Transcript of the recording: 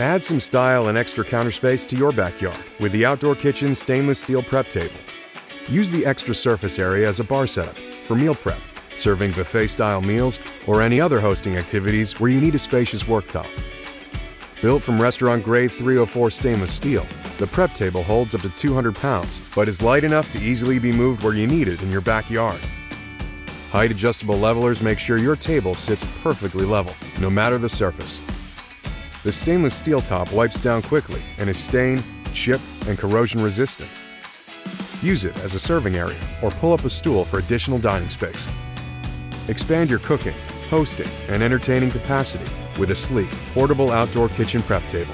Add some style and extra counter space to your backyard with the Outdoor Kitchen stainless steel prep table. Use the extra surface area as a bar setup for meal prep, serving buffet style meals, or any other hosting activities where you need a spacious worktop. Built from restaurant grade 304 stainless steel, the prep table holds up to 200 pounds, but is light enough to easily be moved where you need it in your backyard. Height adjustable levelers make sure your table sits perfectly level, no matter the surface. The stainless steel top wipes down quickly and is stain, chip, and corrosion resistant. Use it as a serving area or pull up a stool for additional dining space. Expand your cooking, hosting, and entertaining capacity with a sleek, portable outdoor kitchen prep table.